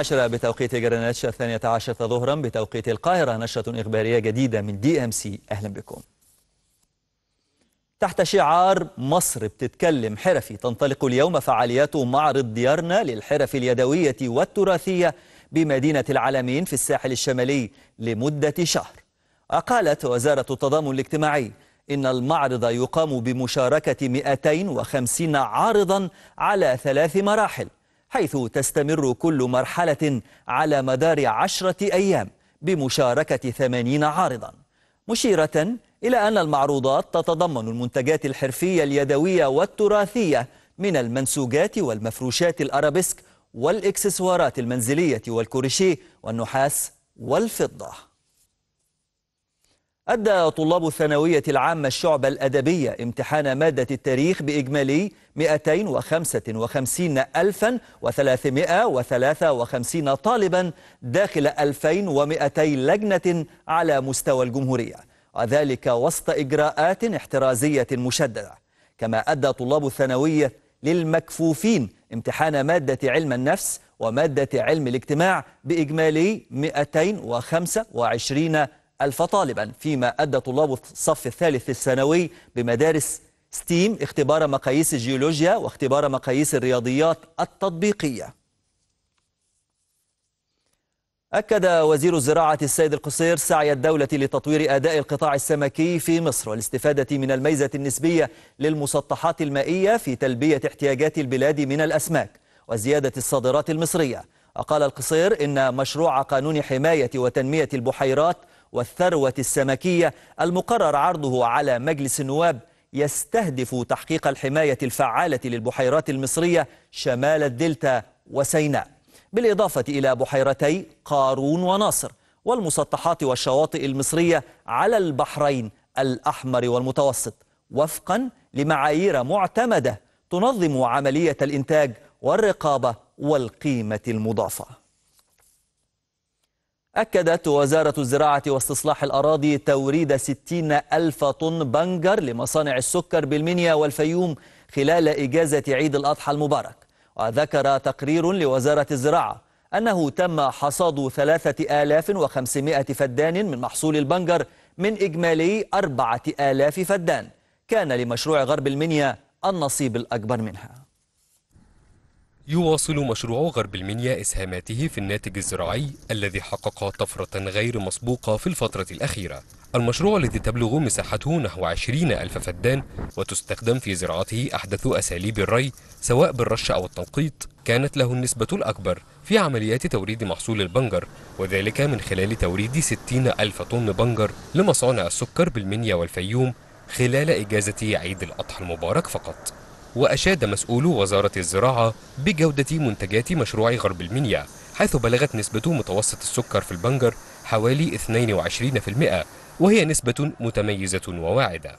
العاشرة بتوقيت جرينتش الثانية عشرة ظهرا. بتوقيت القاهرة نشرة إخبارية جديدة من DMC. أهلا بكم. تحت شعار مصر بتتكلم حرفي تنطلق اليوم فعاليات معرض ديارنا للحرف اليدوية والتراثية بمدينة العلمين في الساحل الشمالي لمدة شهر. وقالت وزارة التضامن الاجتماعي إن المعرض يقام بمشاركة 250 عارضا على ثلاث مراحل. حيث تستمر كل مرحلة على مدار عشرة أيام بمشاركة 80 عارضا. مشيرة إلى أن المعروضات تتضمن المنتجات الحرفية اليدوية والتراثية من المنسوجات والمفروشات الأرابيسك والإكسسوارات المنزلية والكوريشيه والنحاس والفضة. أدى طلاب الثانوية العامة الشعب الأدبية امتحان مادة التاريخ بإجمالي 265,353 طالبا داخل 2200 لجنة على مستوى الجمهورية وذلك وسط إجراءات احترازية مشددة. كما أدى طلاب الثانوية للمكفوفين امتحان مادة علم النفس ومادة علم الاجتماع بإجمالي 225 ألف طالبا فيما أدى طلاب الصف الثالث الثانوي بمدارس ستيم اختبار مقاييس الجيولوجيا واختبار مقاييس الرياضيات التطبيقية. أكد وزير الزراعة السيد القصير سعي الدولة لتطوير أداء القطاع السمكي في مصر والاستفادة من الميزة النسبية للمسطحات المائية في تلبية احتياجات البلاد من الأسماك وزيادة الصادرات المصرية. وقال القصير إن مشروع قانون حماية وتنمية البحيرات والثروة السمكية المقرر عرضه على مجلس النواب يستهدف تحقيق الحماية الفعالة للبحيرات المصرية شمال الدلتا وسيناء بالإضافة إلى بحيرتي قارون وناصر والمسطحات والشواطئ المصرية على البحرين الأحمر والمتوسط وفقا لمعايير معتمدة تنظم عملية الإنتاج والرقابة والقيمة المضافة. أكدت وزارة الزراعة واستصلاح الأراضي توريد 60 ألف طن بنجر لمصانع السكر بالمنيا والفيوم خلال إجازة عيد الأضحى المبارك. وذكر تقرير لوزارة الزراعة أنه تم حصاد 3500 فدان من محصول البنجر من إجمالي 4000 فدان. كان لمشروع غرب المنيا النصيب الأكبر منها. يواصل مشروع غرب المنيا إسهاماته في الناتج الزراعي الذي حقق طفرة غير مسبوقة في الفترة الأخيرة. المشروع الذي تبلغ مساحته نحو 20 ألف فدان وتستخدم في زراعته أحدث أساليب الري سواء بالرش أو التنقيط كانت له النسبة الأكبر في عمليات توريد محصول البنجر وذلك من خلال توريد 60 ألف طن بنجر لمصانع السكر بالمنيا والفيوم خلال إجازة عيد الأضحى المبارك فقط. وأشاد مسؤول وزارة الزراعة بجودة منتجات مشروع غرب المنيا حيث بلغت نسبة متوسط السكر في البنجر حوالي 22% وهي نسبة متميزة وواعدة.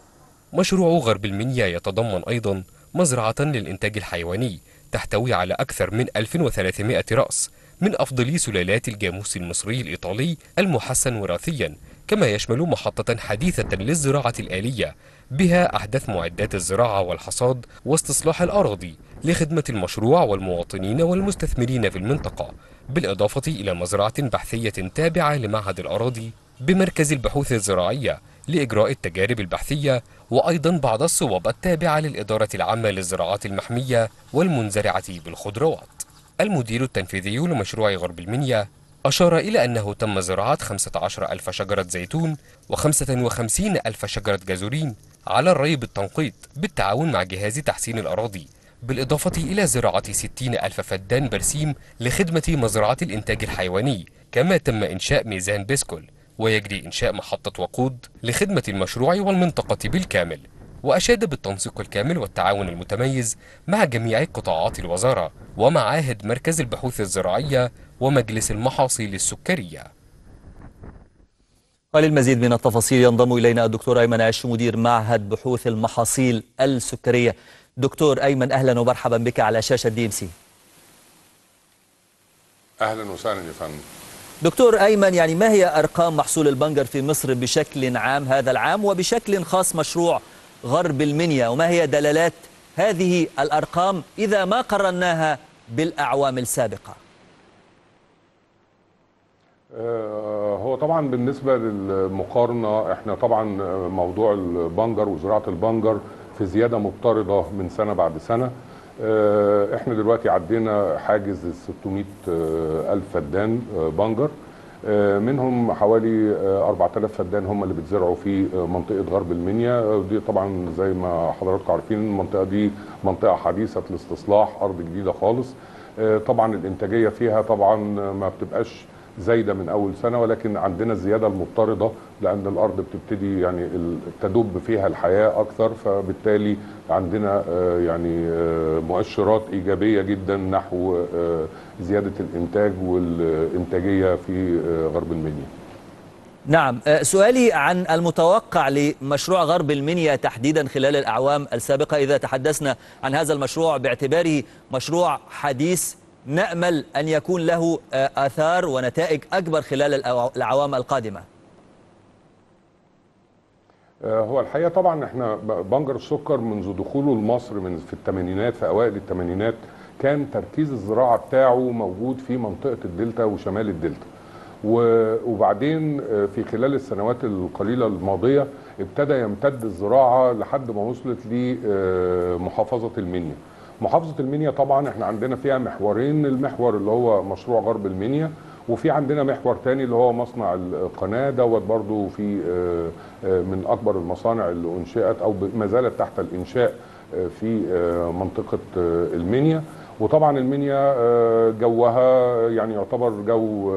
مشروع غرب المنيا يتضمن أيضا مزرعة للإنتاج الحيواني تحتوي على أكثر من 1300 رأس من أفضل سلالات الجاموس المصري الإيطالي المحسن وراثيا كما يشمل محطة حديثة للزراعة الآلية بها أحدث معدات الزراعة والحصاد واستصلاح الأراضي لخدمة المشروع والمواطنين والمستثمرين في المنطقة بالإضافة إلى مزرعة بحثية تابعة لمعهد الأراضي بمركز البحوث الزراعية لإجراء التجارب البحثية وأيضا بعض الصوب التابعة للإدارة العامة للزراعات المحمية والمنزرعة بالخضروات. المدير التنفيذي لمشروع غرب المنيا أشار إلى أنه تم زراعة 15 ألف شجرة زيتون و55 ألف شجرة جازورين على الري بالتنقيط بالتعاون مع جهاز تحسين الأراضي بالإضافة إلى زراعة 60 ألف فدان برسيم لخدمة مزرعة الإنتاج الحيواني كما تم إنشاء ميزان بيسكول ويجري إنشاء محطة وقود لخدمة المشروع والمنطقة بالكامل. وأشاد بالتنسيق الكامل والتعاون المتميز مع جميع قطاعات الوزارة ومعاهد مركز البحوث الزراعية ومجلس المحاصيل السكرية. وللمزيد من التفاصيل ينضم إلينا الدكتور أيمن عش مدير معهد بحوث المحاصيل السكرية. دكتور أيمن أهلا ومرحبا بك على شاشة دي إم سي. أهلا وسهلا يا فندم. دكتور أيمن يعني ما هي أرقام محصول البنجر في مصر بشكل عام هذا العام وبشكل خاص مشروع غرب المنيا؟ وما هي دلالات هذه الأرقام إذا ما قرناها بالأعوام السابقة؟ هو طبعا بالنسبة للمقارنة إحنا طبعا موضوع البنجر وزراعة البنجر في زيادة مضطردة من سنة بعد سنة. آه، إحنا دلوقتي عدينا حاجز ال 600 آه، ألف فدان آه، بنجر. آه، منهم حوالي آه، 4000 فدان هم اللي بيتزرعوا في آه، منطقة غرب المنيا. آه، دي طبعا زي ما حضراتكم عارفين المنطقة دي منطقة حديثة الاستصلاح أرض جديدة خالص. آه، طبعا الإنتاجية فيها طبعا ما بتبقاش زايدة من أول سنة ولكن عندنا الزيادة المضطردة لأن الأرض بتبتدي يعني تدب فيها الحياة أكثر فبالتالي عندنا آه، يعني آه، مؤشرات إيجابية جدا نحو آه، زيادة الإنتاج والإنتاجية في غرب المنيا. نعم سؤالي عن المتوقع لمشروع غرب المنيا تحديدا خلال الأعوام السابقة إذا تحدثنا عن هذا المشروع باعتباره مشروع حديث نأمل أن يكون له آه، آثار ونتائج أكبر خلال الأعوام القادمة. آه، هو الحقيقة طبعا إحنا بنجر السكر منذ دخوله لمصر من في الثمانينات في أوائل الثمانينات كان تركيز الزراعة بتاعه موجود في منطقة الدلتا وشمال الدلتا. وبعدين آه، في خلال السنوات القليلة الماضية ابتدى يمتد الزراعة لحد ما وصلت لمحافظه المنيا. محافظة المنيا طبعا إحنا عندنا فيها محورين المحور اللي هو مشروع غرب المنيا وفي عندنا محور تاني اللي هو مصنع القناة دوت برضو في آه، آه، من أكبر المصانع اللي أنشئت أو ما زالت تحت الإنشاء آه، في منطقة المنيا. وطبعا المنيا جوها يعني يعتبر جو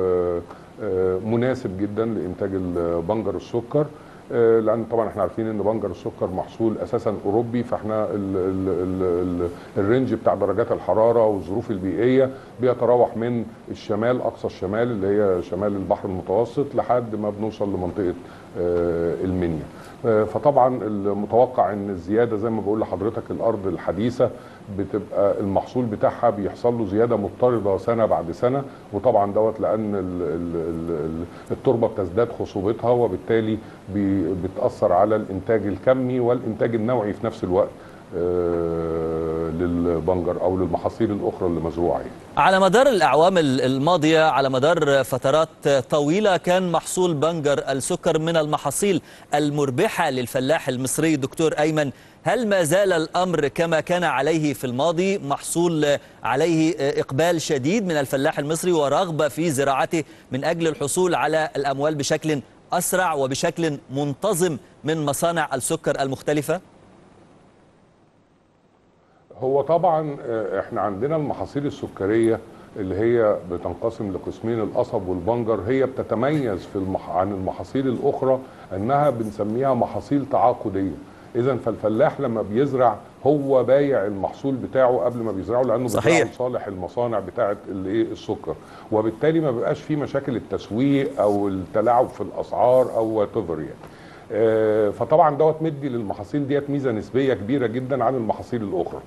مناسب جدا لإنتاج البنجر السكر. لأن طبعا إحنا عارفين إن بنجر السكر محصول أساسا أوروبي فإحنا ال ال ال ال الرينج بتاع درجات الحرارة والظروف البيئية بيتراوح من الشمال أقصى الشمال اللي هي شمال البحر المتوسط لحد ما بنوصل لمنطقة آه، المنيا. آه، فطبعا المتوقع إن الزيادة زي ما بقول لحضرتك الأرض الحديثة بتبقى المحصول بتاعها بيحصل له زيادة مضطردة سنة بعد سنة وطبعا دوت لأن ال- ال- ال- ال- التربة بتزداد خصوبتها وبالتالي بتأثر على الإنتاج الكمي والإنتاج النوعي في نفس الوقت. آه، للبنجر أو للمحاصيل الأخرى اللي مزروعة يعني. على مدار الأعوام ال- الماضية على مدار فترات طويلة كان محصول بنجر السكر من المحاصيل المربحة للفلاح المصري دكتور أيمن هل ما زال الأمر كما كان عليه في الماضي محصول عليه إقبال شديد من الفلاح المصري ورغبة في زراعته من أجل الحصول على الأموال بشكل أسرع وبشكل منتظم من مصانع السكر المختلفة؟ هو طبعا آه، إحنا عندنا المحاصيل السكرية اللي هي بتنقسم لقسمين القصب والبنجر هي بتتميز في المح... عن المحاصيل الأخرى إنها بنسميها محاصيل تعاقدية. اذا فالفلاح لما بيزرع هو بايع المحصول بتاعه قبل ما بيزرعه لأنه صحيح. لصالح المصانع بتاعه الايه السكر. وبالتالي ما بيبقاش فيه مشاكل التسويق أو التلاعب في الأسعار أو وات يعني. آه، فطبعا دوت مدي للمحاصيل ديت ميزة نسبية كبيرة جدا عن المحاصيل الأخرى.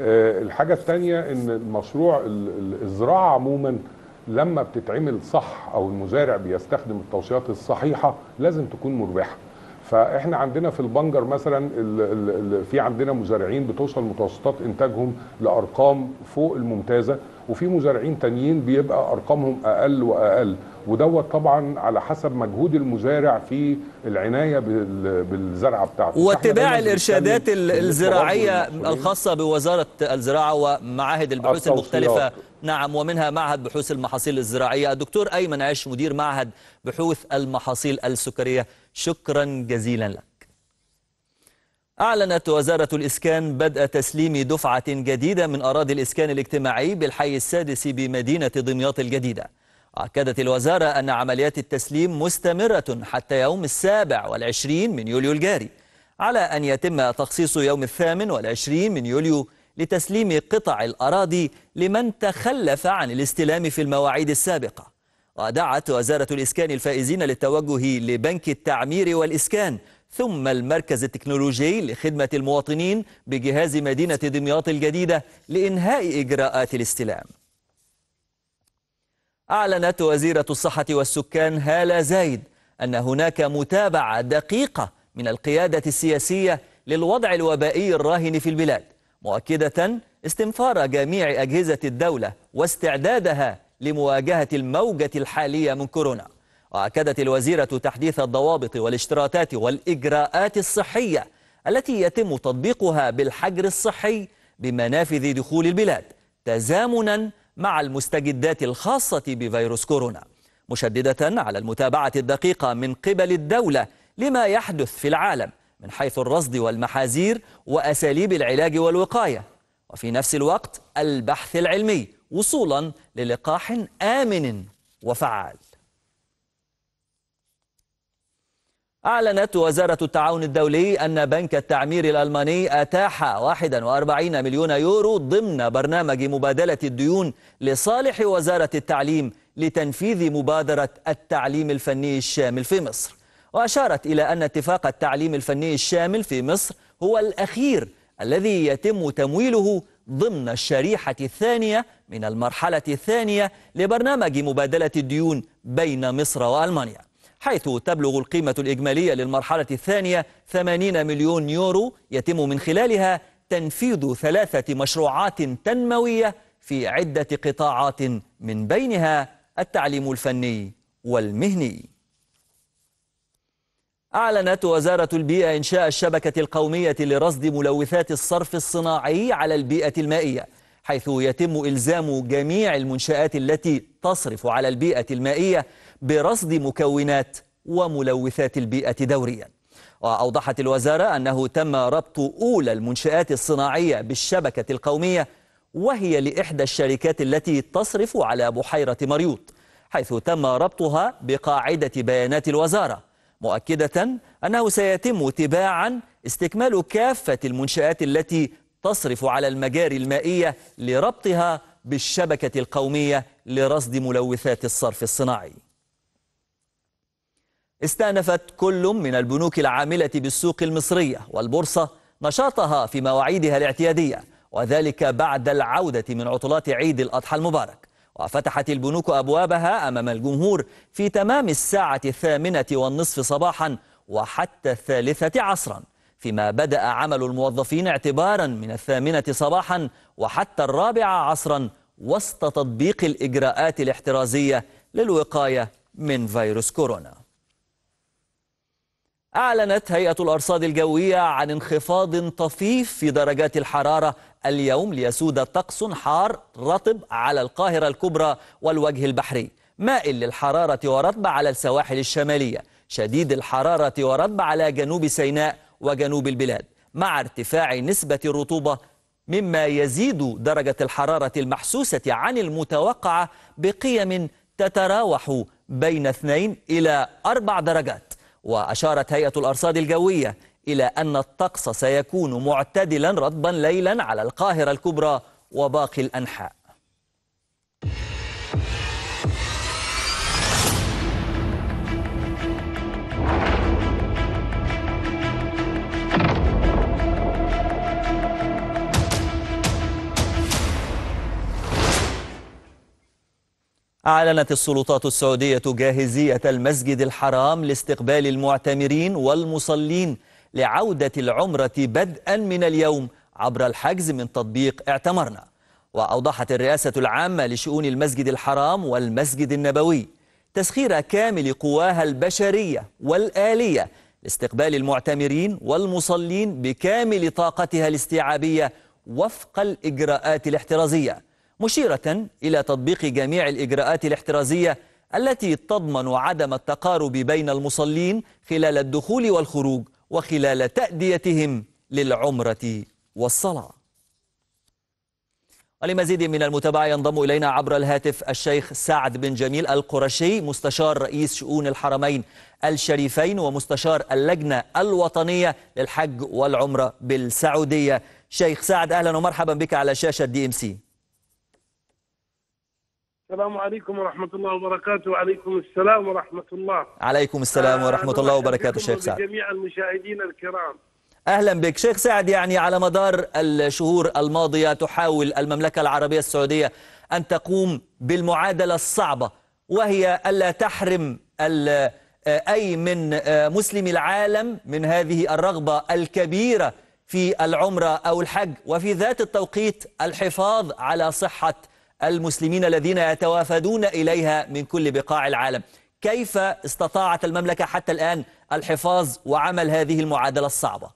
الحاجة الثانية إن المشروع ال- ال- الزراعة عموما لما بتتعمل صح أو المزارع بيستخدم التوصيات الصحيحة لازم تكون مربحة. فاحنا عندنا في البنجر مثلا في عندنا مزارعين بتوصل متوسطات إنتاجهم لأرقام فوق الممتازة وفي مزارعين تانيين بيبقى أرقامهم أقل وأقل ودوت طبعا على حسب مجهود المزارع في العناية بال- بالزرعة بتاعته واتباع دايماً الإرشادات بنتكلم ال- بالنسبة برضه الزراعية للمسؤولين. الخاصة بوزارة الزراعة ومعاهد البحوث التوصيات. نعم ومنها معهد بحوث المحاصيل الزراعية. الدكتور أيمن عش مدير معهد بحوث المحاصيل السكرية. شكرا جزيلا لك. أعلنت وزارة الإسكان بدء تسليم دفعة جديدة من أراضي الإسكان الاجتماعي بالحي السادس بمدينة دمياط الجديدة. أكدت الوزارة أن عمليات التسليم مستمرة حتى يوم السابع والعشرين من يوليو الجاري على أن يتم تخصيص يوم الثامن والعشرين من يوليو لتسليم قطع الأراضي لمن تخلف عن الاستلام في المواعيد السابقة. ودعت وزارة الإسكان الفائزين للتوجه لبنك التعمير والإسكان ثم المركز التكنولوجي لخدمة المواطنين بجهاز مدينة دمياط الجديدة لإنهاء إجراءات الاستلام. أعلنت وزيرة الصحة والسكان هالة زايد أن هناك متابعة دقيقة من القيادة السياسية للوضع الوبائي الراهن في البلاد. مؤكدة استنفار جميع أجهزة الدولة واستعدادها لمواجهة الموجة الحالية من كورونا. وأكدت الوزيرة تحديث الضوابط والاشتراطات والإجراءات الصحية التي يتم تطبيقها بالحجر الصحي بمنافذ دخول البلاد تزامنا مع المستجدات الخاصة بفيروس كورونا. مشددة على المتابعة الدقيقة من قبل الدولة لما يحدث في العالم. من حيث الرصد والمحاذير وأساليب العلاج والوقاية. وفي نفس الوقت البحث العلمي وصولا للقاح آمن وفعال. أعلنت وزارة التعاون الدولي أن بنك التعمير الألماني أتاح 41 مليون يورو ضمن برنامج مبادلة الديون لصالح وزارة التعليم لتنفيذ مبادرة التعليم الفني الشامل في مصر. وأشارت إلى أن اتفاق التعليم الفني الشامل في مصر هو الأخير الذي يتم تمويله ضمن الشريحة الثانية من المرحلة الثانية لبرنامج مبادلة الديون بين مصر وألمانيا حيث تبلغ القيمة الإجمالية للمرحلة الثانية 80 مليون يورو يتم من خلالها تنفيذ ثلاثة مشروعات تنموية في عدة قطاعات من بينها التعليم الفني والمهني. أعلنت وزارة البيئة إنشاء الشبكة القومية لرصد ملوثات الصرف الصناعي على البيئة المائية حيث يتم إلزام جميع المنشآت التي تصرف على البيئة المائية برصد مكونات وملوثات البيئة دوريا. وأوضحت الوزارة أنه تم ربط أولى المنشآت الصناعية بالشبكة القومية وهي لإحدى الشركات التي تصرف على بحيرة مريوط حيث تم ربطها بقاعدة بيانات الوزارة. مؤكدة أنه سيتم تباعا استكمال كافة المنشآت التي تصرف على المجاري المائية لربطها بالشبكة القومية لرصد ملوثات الصرف الصناعي. استأنفت كل من البنوك العاملة بالسوق المصرية والبورصة نشاطها في مواعيدها الاعتيادية وذلك بعد العودة من عطلات عيد الأضحى المبارك. وفتحت البنوك أبوابها أمام الجمهور في تمام الساعة الثامنة والنصف صباحا وحتى الثالثة عصرا فيما بدأ عمل الموظفين اعتبارا من الثامنة صباحا وحتى الرابعة عصرا وسط تطبيق الإجراءات الاحترازية للوقاية من فيروس كورونا. أعلنت هيئة الأرصاد الجوية عن انخفاض طفيف في درجات الحرارة اليوم ليسود طقس حار رطب على القاهرة الكبرى والوجه البحري. مائل للحرارة ورطب على السواحل الشمالية. شديد الحرارة ورطب على جنوب سيناء وجنوب البلاد. مع ارتفاع نسبة الرطوبة مما يزيد درجة الحرارة المحسوسة عن المتوقعة بقيم تتراوح بين 2 إلى 4 درجات. وأشارت هيئة الأرصاد الجوية إلى أن الطقس سيكون معتدلا رطبا ليلا على القاهرة الكبرى وباقي الأنحاء. أعلنت السلطات السعودية جاهزية المسجد الحرام لاستقبال المعتمرين والمصلين لعودة العمرة بدءا من اليوم عبر الحجز من تطبيق اعتمرنا. وأوضحت الرئاسة العامة لشؤون المسجد الحرام والمسجد النبوي تسخير كامل قواها البشرية والآلية لاستقبال المعتمرين والمصلين بكامل طاقتها الاستيعابية وفق الإجراءات الاحترازية. مشيرة إلى تطبيق جميع الإجراءات الاحترازية التي تضمن عدم التقارب بين المصلين خلال الدخول والخروج وخلال تأديتهم للعمرة والصلاة. ولمزيد من المتابعة ينضم إلينا عبر الهاتف الشيخ سعد بن جميل القرشي مستشار رئيس شؤون الحرمين الشريفين ومستشار اللجنة الوطنية للحج والعمرة بالسعودية. شيخ سعد أهلا ومرحبا بك على شاشة دي ام سي السلام عليكم ورحمة الله وبركاته. وعليكم السلام ورحمة الله. عليكم السلام ورحمة الله وبركاته شيخ سعد. جميع المشاهدين الكرام. أهلا بك. شيخ سعد يعني على مدار الشهور الماضية تحاول المملكة العربية السعودية أن تقوم بالمعادلة الصعبة وهي ألا تحرم أي من مسلمي العالم من هذه الرغبة الكبيرة في العمرة أو الحج وفي ذات التوقيت الحفاظ على صحة المسلمين الذين يتوافدون إليها من كل بقاع العالم. كيف استطاعت المملكة حتى الآن الحفاظ وعمل هذه المعادلة الصعبة؟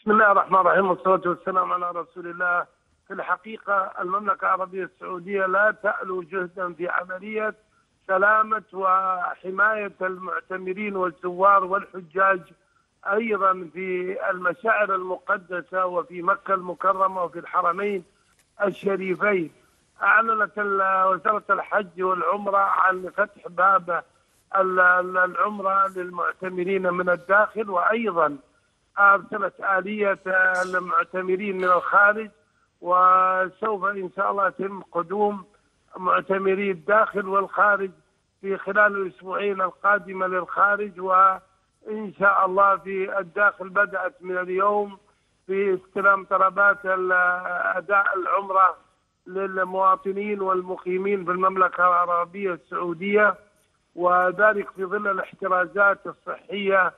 بسم الله الرحمن الرحيم والصلاة والسلام على رسول الله. في الحقيقة المملكة العربية السعودية لا تألو جهدا في عملية سلامة وحماية المعتمرين والزوار والحجاج أيضا في المشاعر المقدسة وفي مكة المكرمة وفي الحرمين. الشريفين. أعلنت وزارة الحج والعمرة عن فتح باب العمرة للمعتمرين من الداخل وأيضا أرسلت آلية المعتمرين من الخارج وسوف إن شاء الله يتم قدوم معتمري الداخل والخارج في خلال الأسبوعين القادمة للخارج وإن شاء الله في الداخل بدأت من اليوم في استلام طلبات أداء العمرة للمواطنين والمقيمين في المملكة العربية السعودية وذلك في ظل الاحترازات الصحية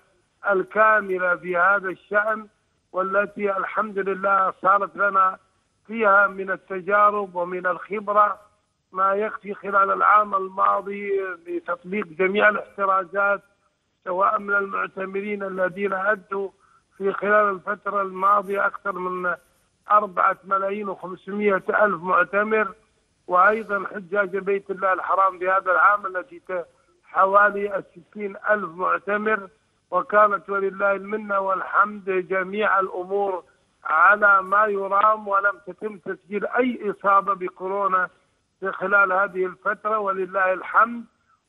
الكاملة في هذا الشأن والتي الحمد لله صارت لنا فيها من التجارب ومن الخبرة ما يكفي خلال العام الماضي بتطبيق جميع الاحترازات سواء من المعتمرين الذين أدوا في خلال الفترة الماضية أكثر من أربعة ملايين وخمسمائة ألف معتمر وأيضا حجاج بيت الله الحرام في هذا العام التي حوالي الستين ألف معتمر. وكانت ولله المنة والحمد جميع الأمور على ما يرام ولم تتم تسجيل أي إصابة بكورونا في خلال هذه الفترة ولله الحمد.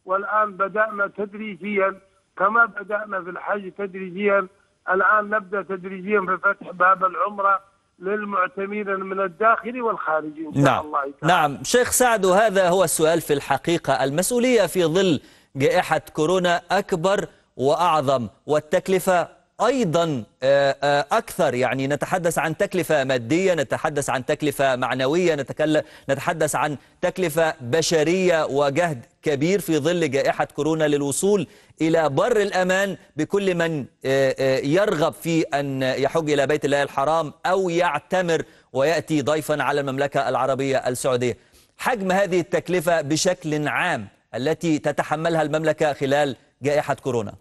والآن بدأنا تدريجيا كما بدأنا في الحج تدريجيا. الآن نبدأ تدريجيا في فتح باب العمرة للمعتمرين من الداخل والخارج إن شاء نعم. الله تعالى. نعم شيخ سعد وهذا هو السؤال في الحقيقة المسؤولية في ظل جائحة كورونا أكبر وأعظم والتكلفة أيضا آه، آه، أكثر. يعني نتحدث عن تكلفة مادية نتحدث عن تكلفة معنوية نتكل- نتحدث عن تكلفة بشرية وجهد كبير في ظل جائحة كورونا للوصول إلى بر الأمان بكل من آه، يرغب في أن يحج إلى بيت الله الحرام أو يعتمر ويأتي ضيفا على المملكة العربية السعودية. حجم هذه التكلفة بشكل عام التي تتحملها المملكة خلال جائحة كورونا.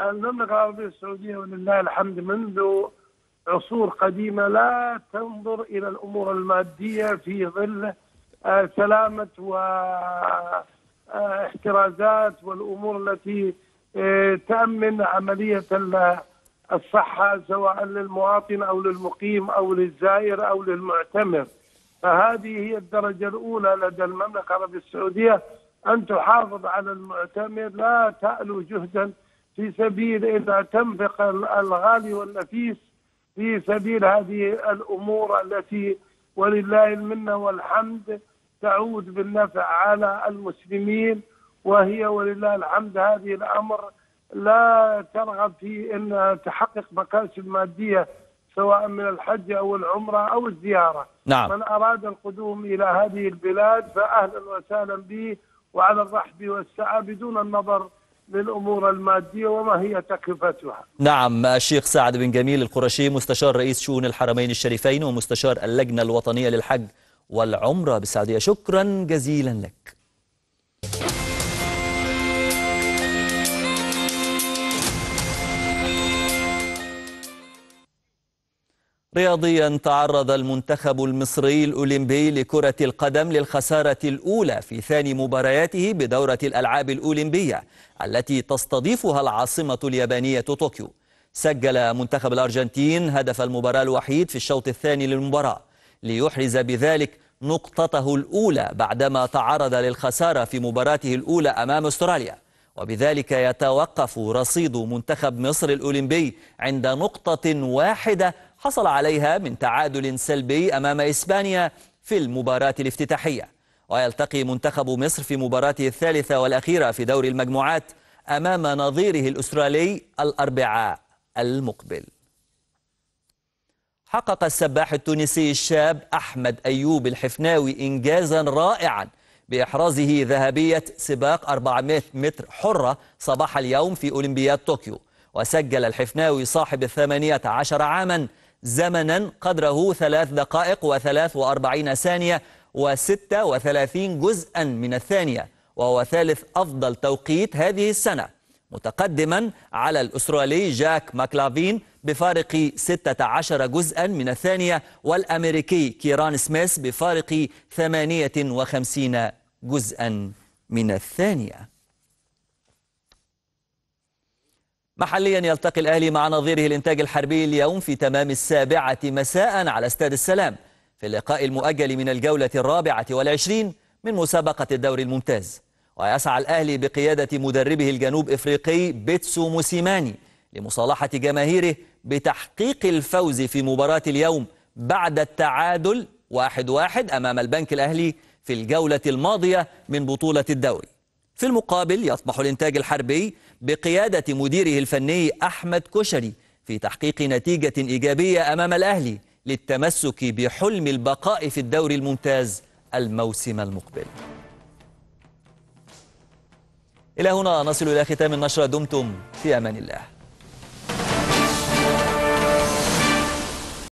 المملكة العربية السعودية ولله الحمد منذ عصور قديمة لا تنظر إلى الأمور المادية في ظل آه، سلامة واحترازات والأمور التي آه، تأمن عملية ال- الصحة سواء للمواطن أو للمقيم أو للزائر أو للمعتمر. فهذه هي الدرجة الأولى لدى المملكة العربية السعودية أن تحافظ على المعتمر لا تألو جهدا في سبيل إذا تنفق الغالي والنفيس في سبيل هذه الأمور التي ولله المنة والحمد تعود بالنفع على المسلمين وهي ولله الحمد هذه الأمر لا ترغب في أن تحقق مكاسب مادية سواء من الحج أو العمرة أو الزيارة نعم. من أراد القدوم إلى هذه البلاد فأهلا وسهلا به وعلى الرحب والسعة بدون النظر للأمور المادية وما هي تكلفتها. نعم الشيخ سعد بن جميل القرشي مستشار رئيس شؤون الحرمين الشريفين ومستشار اللجنة الوطنية للحج والعمرة بالسعودية شكرا جزيلا لك. رياضيا تعرض المنتخب المصري الأولمبي لكرة القدم للخسارة الأولى في ثاني مبارياته بدورة الألعاب الأولمبية التي تستضيفها العاصمة اليابانية طوكيو. سجل منتخب الأرجنتين هدف المباراة الوحيد في الشوط الثاني للمباراة ليحرز بذلك نقطته الأولى بعدما تعرض للخسارة في مباراته الأولى أمام أستراليا. وبذلك يتوقف رصيد منتخب مصر الأولمبي عند نقطة واحدة حصل عليها من تعادل سلبي أمام إسبانيا في المباراة الافتتاحية. ويلتقي منتخب مصر في مباراته الثالثة والأخيرة في دور المجموعات أمام نظيره الأسترالي الأربعاء المقبل. حقق السباح التونسي الشاب أحمد أيوب الحفناوي إنجازا رائعا بإحرازه ذهبية سباق 400 متر حرة صباح اليوم في أولمبياد طوكيو. وسجل الحفناوي صاحب الثمانية عشر عاما زمنا قدره ثلاث دقائق وثلاث وأربعين ثانية وستة وثلاثين جزءا من الثانية وهو ثالث أفضل توقيت هذه السنة. متقدما على الأسترالي جاك ماكلافين بفارق 16 جزءا من الثانية والأمريكي كيران سميث بفارق 58 جزءا من الثانية. محليا يلتقي الأهلي مع نظيره الإنتاج الحربي اليوم في تمام السابعة مساء على استاد السلام في اللقاء المؤجل من الجولة الرابعة والعشرين من مسابقة الدوري الممتاز. ويسعى الأهلي بقيادة مدربه الجنوب إفريقي بيتسو موسيماني لمصالحة جماهيره بتحقيق الفوز في مباراة اليوم بعد التعادل واحد واحد أمام البنك الأهلي في الجولة الماضية من بطولة الدوري. في المقابل يطمح الإنتاج الحربي بقيادة مديره الفني أحمد كشري في تحقيق نتيجة إيجابية أمام الأهلي للتمسك بحلم البقاء في الدوري الممتاز الموسم المقبل. إلى هنا نصل إلى ختام النشرة. دمتم في أمان الله.